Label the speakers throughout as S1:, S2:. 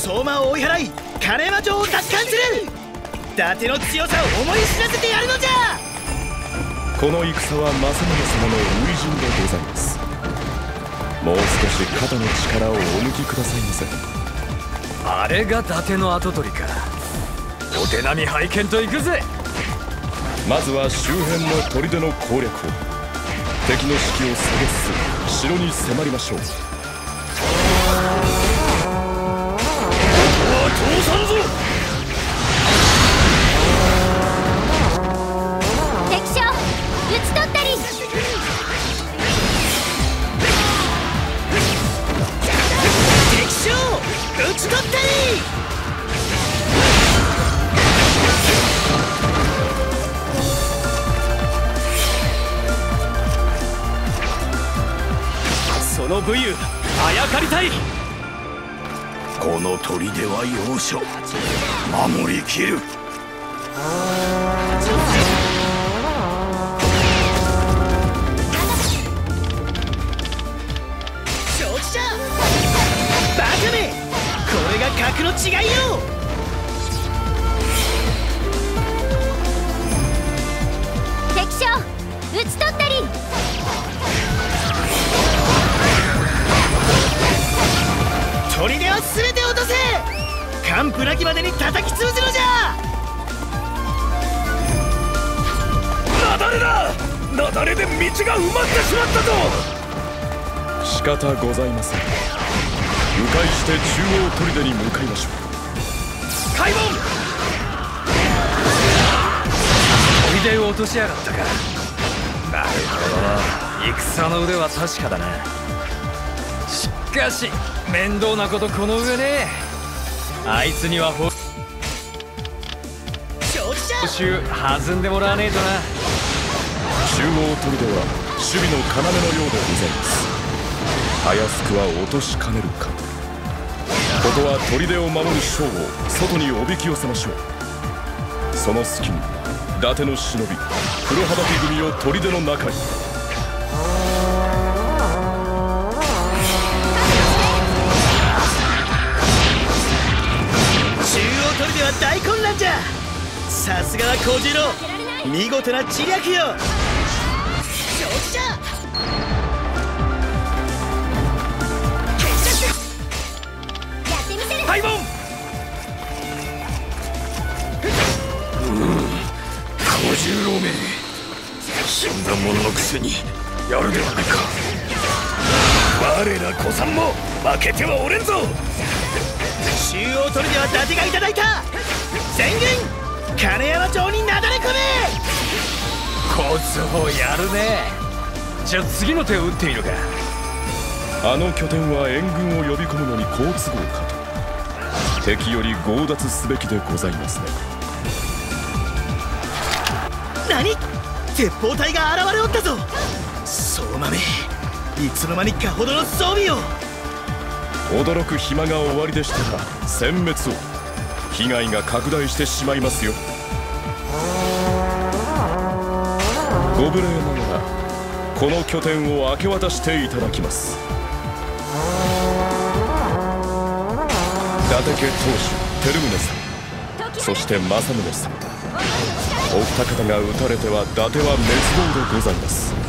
S1: 相馬を追い払い金山城を奪還する。伊達の強さを思い知らせてやるのじゃ。
S2: この戦は政宗様の初陣でございます。もう少し肩の力をお抜きくださいませ。
S3: あれが伊達の跡取りか。お手並み拝見と行くぜ。
S2: まずは周辺の砦の攻略を。敵の士気を下げつつ城に迫りましょう
S1: の武勇あやかりたい。
S4: この砦は要所。守りきる。
S1: は全て落とせ。完膚なきまでに叩き潰すのじゃ。
S4: なだれだ。なだれで道が埋まってしまったと。
S2: 仕方ございません。迂回して中央砦に向かいましょう。
S1: 開門。
S3: 砦を落としやがったか。なるほど。戦の腕は確かだな。しかし面倒なことこの上ね。あいつには報酬弾んでもらわねえとな。
S2: 中央砦は守備の要のようでございます。たやすくは落としかねるか。ここは砦を守る将を外におびき寄せましょう。その隙に伊達の忍び黒羽組を砦の中に。
S1: 中央砦は大混乱じゃ。さすがは小次郎。見事な知略よ。承知じゃ。
S4: 死ん。だ者のくせにやるではないか。我ら子さんも負けてはおれんぞ
S1: 中央砦は伊達がいただいた。全軍金山城になだれ込め。
S3: 小僧やるね。じゃあ次の手を打ってみるか。
S2: あの拠点は援軍を呼び込むのに好都合かと。敵より強奪すべきでございますね。
S1: 何？鉄砲隊が現れおったぞ。相馬め。いつの間にかほどの装備を
S2: 驚く暇が終わりでしたら殲滅を。被害が拡大してしまいますよ。ご無礼ながらこの拠点を明け渡していただきます。伊達家当主照宗さん。そして政宗さんお二方が撃たれては伊達は滅亡でございます。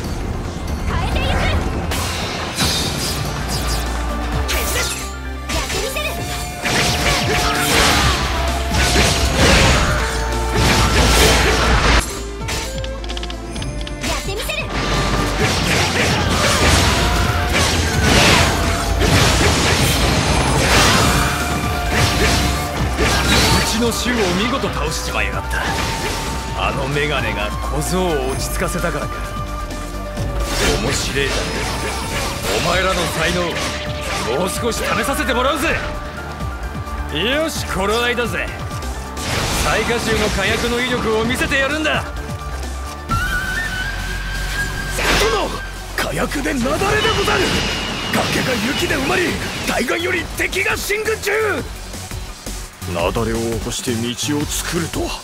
S3: の衆を見事倒しちまいやがった。あのメガネが小僧を落ち着かせたからか。面白えじゃねお前らの才能もう少し試させてもらうぜ。よし頃合いだぜ。最下衆の火薬の威力を見せてやるんだ。
S4: 殿火薬で雪崩でござる。崖が雪で埋まり対岸より敵が進軍中。雪崩を起こして道を作るとは。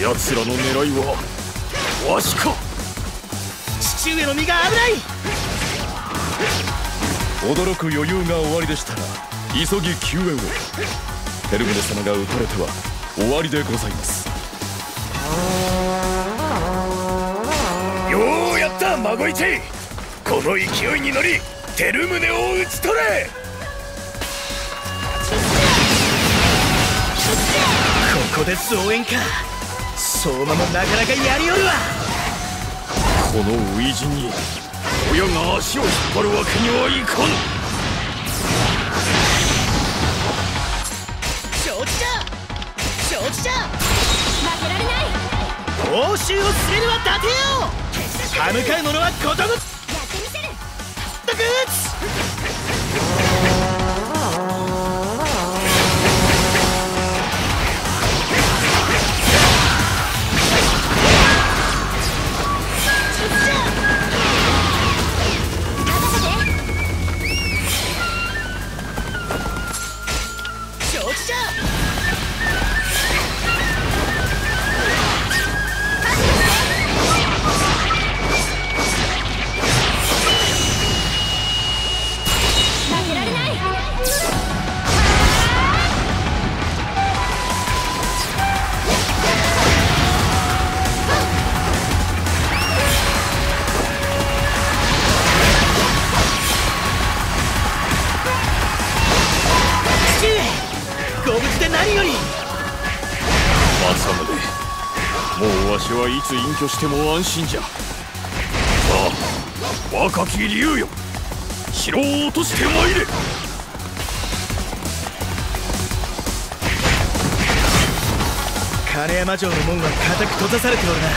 S4: 奴らの狙いはわしか。
S1: 父上の身が危ない。
S2: 驚く余裕が終わりでしたら急ぎ救援を。テルムネ様が撃たれては終わりでございます。
S4: ようやった孫一。この勢いに乗りテルムネを討ち取れ
S1: ここで増援か。相馬もなかなかやりよるわ。
S4: この初陣に親が足を引っ張るわけにはいかん。
S1: 承知じゃ
S5: 負けられない。
S1: 報酬をすれるは伊達よ歯向かう者はことごと
S5: やってみせる
S4: 政宗もうわしはいつ隠居しても安心じゃ。さあ若き竜よ。城を落としてまいれ。
S1: 金山城の門は固く閉ざされておるな。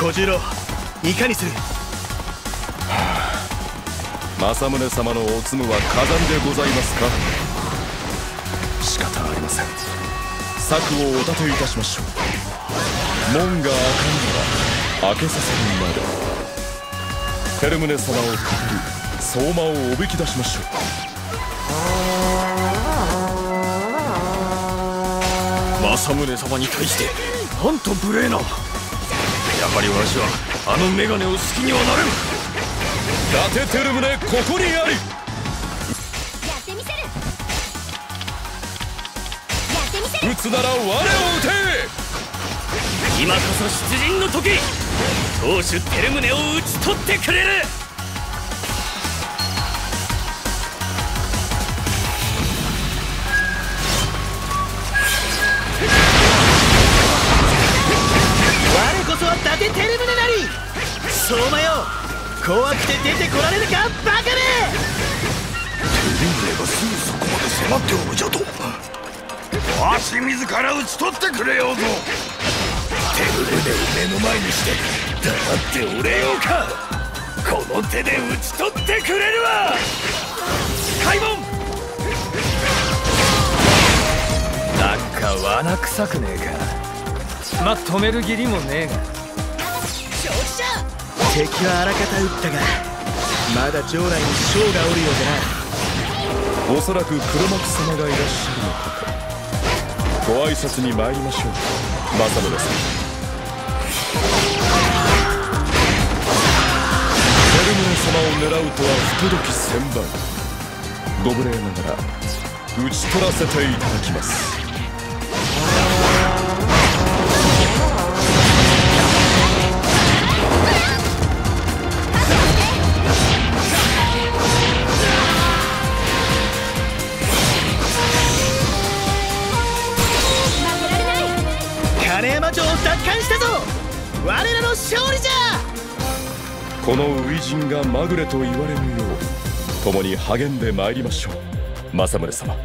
S1: 小十郎いかにする？
S2: 政宗様のおつむは飾りでございますか？ません。策をお立ていたしましょう。門が開かんなら開けさせるまで。テルムネ様をかける相馬をおびき出しましょう。
S4: 政宗様に対してなんと無礼な。やはりわしはあのメガネを好きにはなれん。
S2: 伊達テルムネここにあり撃つなら我を撃て
S4: 今こそ出陣の時当主テルムネを討ち取ってくれる
S1: 我こそは伊達テルムネなり相馬よ怖くて出てこられるかバカめ！
S4: テルムネがすぐそこまで迫っておるじゃとわし自ら討ち取ってくれようぞテルムネを目の前にして黙っておれよう。かこの手で討ち取ってくれるわ。開門。
S3: なんか罠臭くねえか。まあ止める義理もねえが。
S1: 敵はあらかた撃ったがまだ城内に将がおるようでな
S2: おそらく黒幕様がいらっしゃるのかとご挨拶に参りましょう。政宗様テルムネ様を狙うとは不届き千倍。ご無礼ながら討ち取らせていただきます。
S1: 我らの勝利じゃ！
S2: この初陣がまぐれと言われぬよう共に励んでまいりましょう。政宗様。